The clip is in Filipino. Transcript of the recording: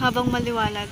habang maliwanag.